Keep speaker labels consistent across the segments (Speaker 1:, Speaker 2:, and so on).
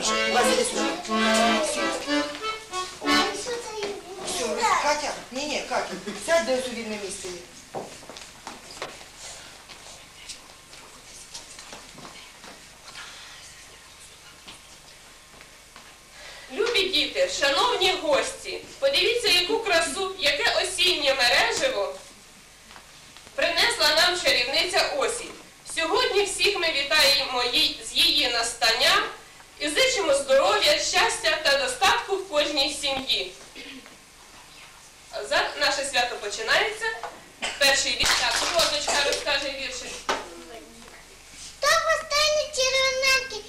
Speaker 1: вже. Вас іди. Все, Катя, ні, ні, Катя, сядь, де у вільне місце.
Speaker 2: Любі діти, шановні гості, подивіться, яку красу, яке осіннє мереживо принесла нам чарівниця осінь. Сьогодні всіх ми вітаємо з її настання і зичимо здоров'я, щастя та достатку в кожній сім'ї. Наше свято починається. Перший вірш, так, Розочка розкаже віршик.
Speaker 3: Так останні червоненькі.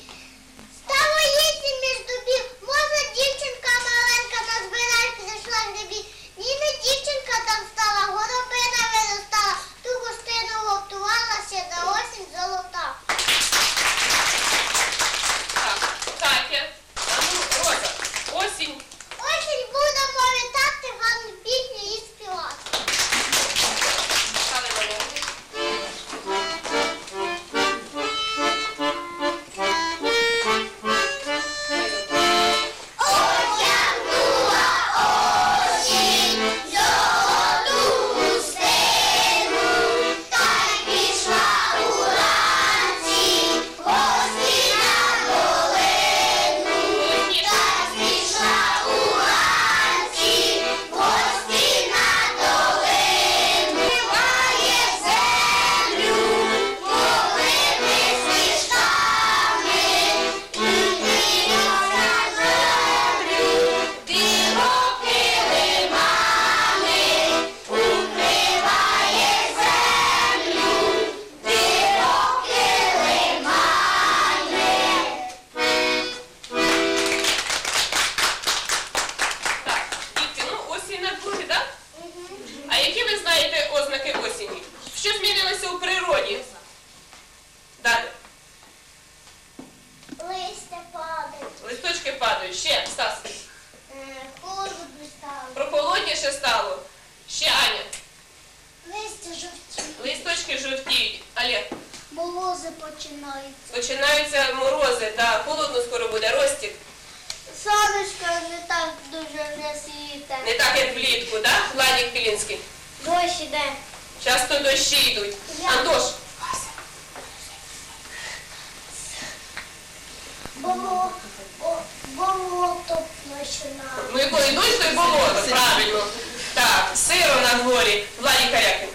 Speaker 3: Стало їсти між дубів. Може, дівчинка маленька на збиральки зайшла в грибі. Ні, не дівчинка там стала, горобина виростала. Ту гостину готувалася на осінь золота.
Speaker 2: Так, як влітку, так? Владик Пілінський.
Speaker 3: Дощ іде.
Speaker 2: Часто дощі йдуть.
Speaker 3: Я.
Speaker 2: Антош.
Speaker 3: Болото, болото починає.
Speaker 2: Ну і коли йдуть, то й болото, правильно. Так, сиро на дворі. Владик Карякин.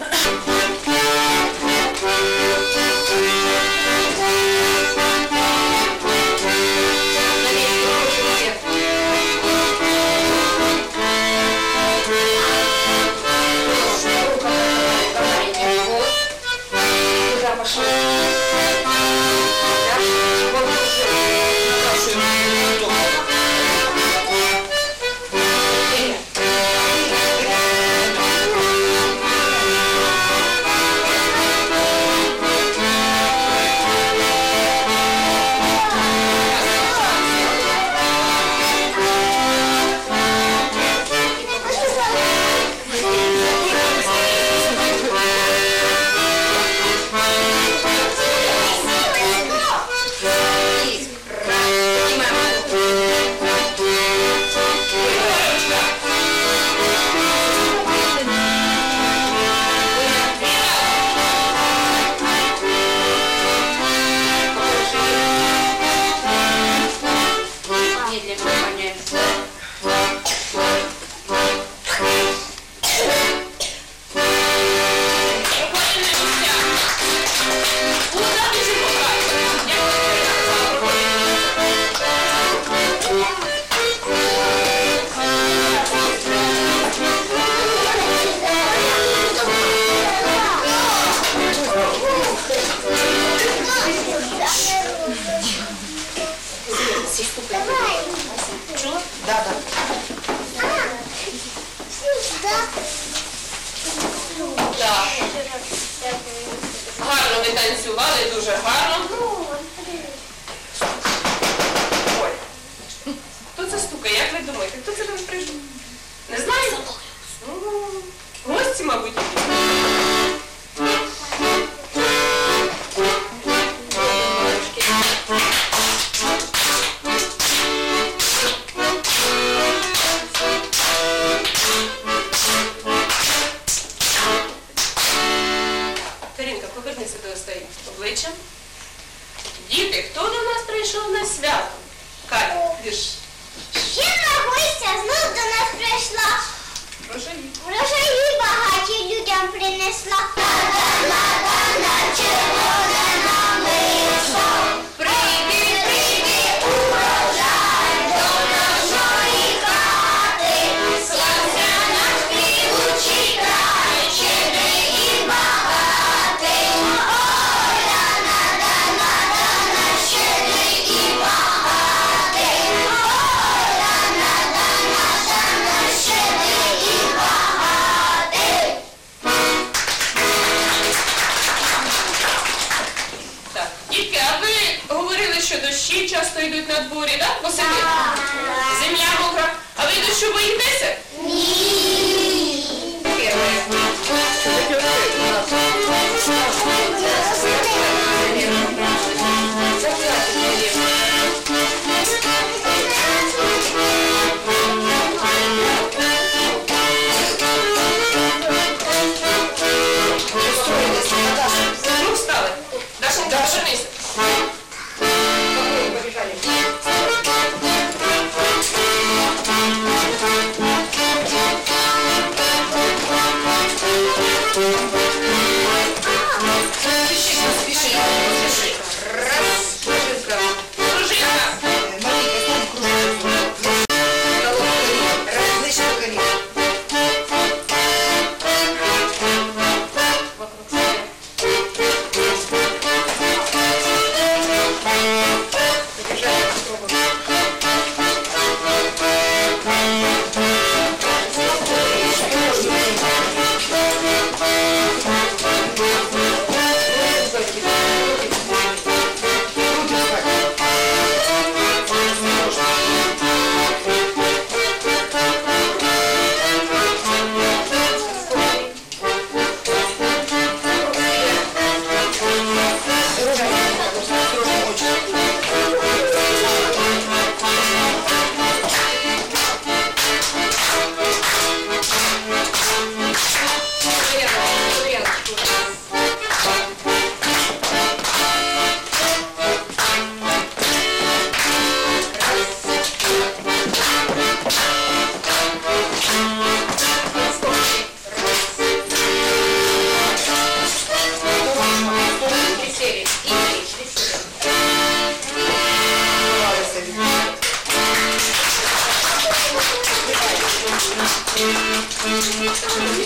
Speaker 4: Сідай.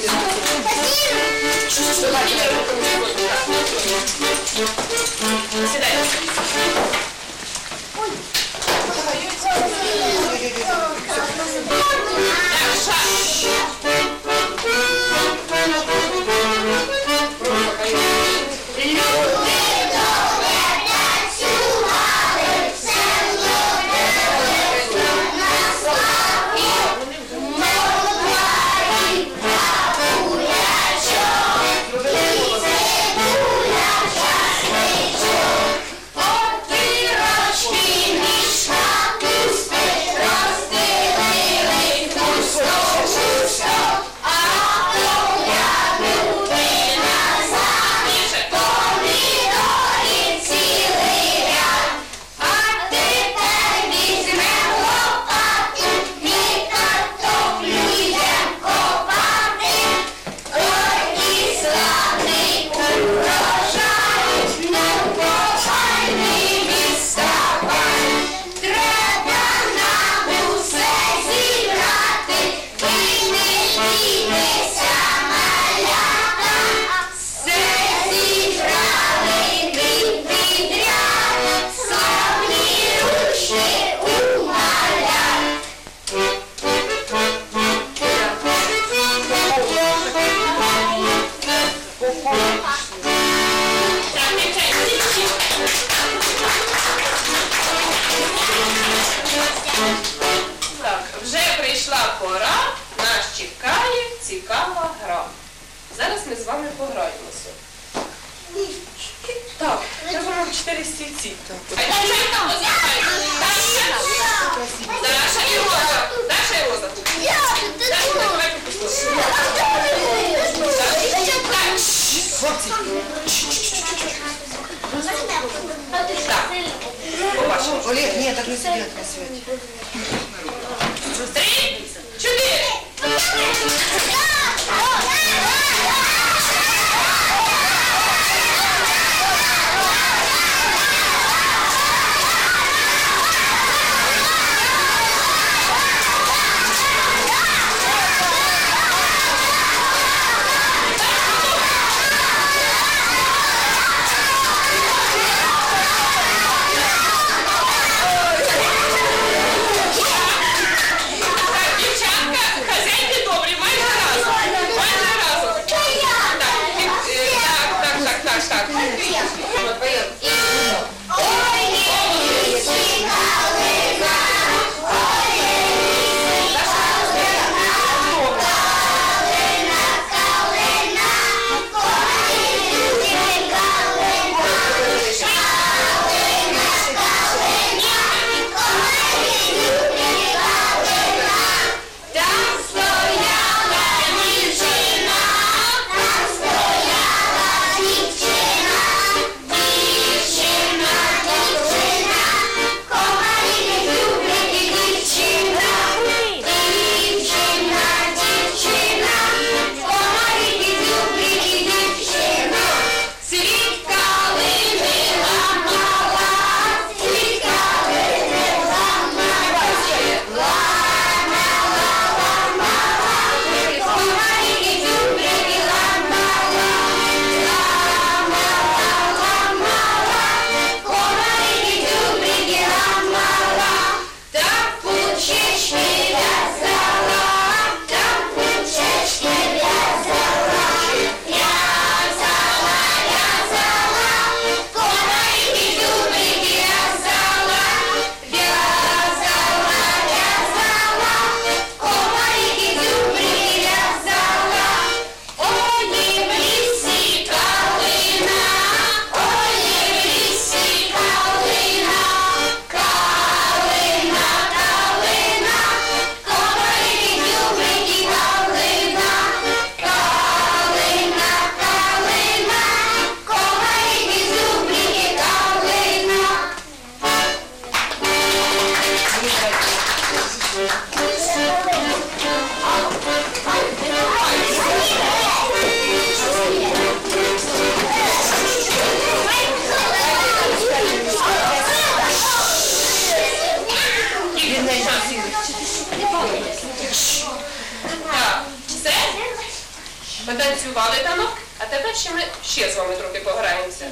Speaker 3: співали танок, а тепер ще ми ще з вами трохи пограємося.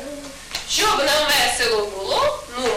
Speaker 3: Щоб нам весело було, ну.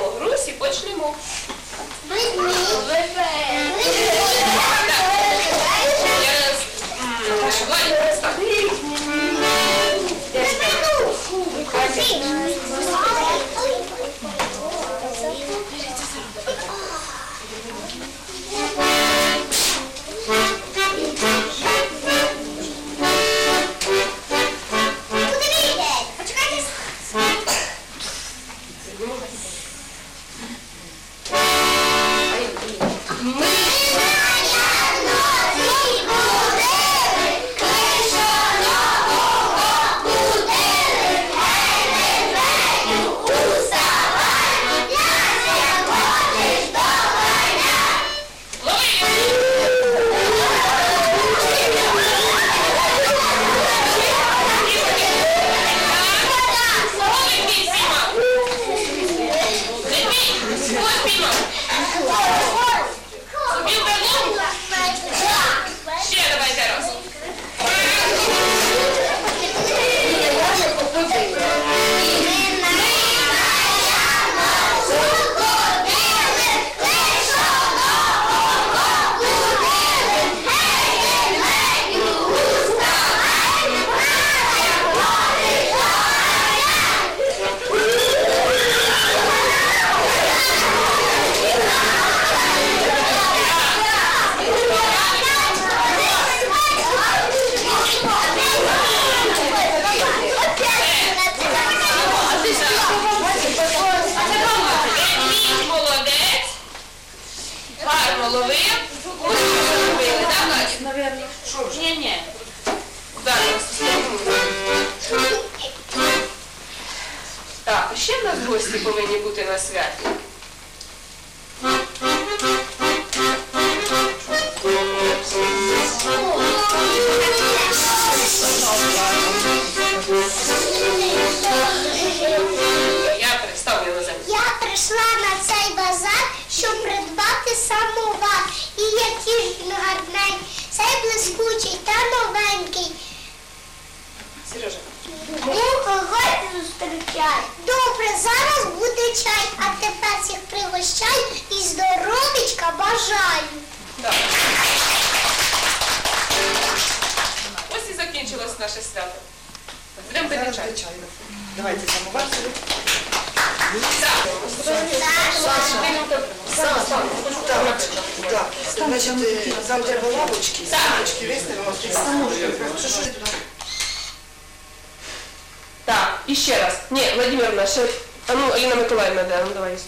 Speaker 3: Цей блискучий та новенький.
Speaker 2: Сережа.
Speaker 3: Ну, хай зустрічай. Добре, зараз буде чай, а тепер всіх пригощай і здоровічка бажаю.
Speaker 2: Так. Ось і закінчилось наше свято. Будемо пити чай.
Speaker 1: Давайте самовар сюди. Значить, нам треба лавочки, лавочки виставимо.
Speaker 2: Так, і ще раз. Ні, Владимировна, ще. А ну, Аліна Миколаївна, де? Ну давай.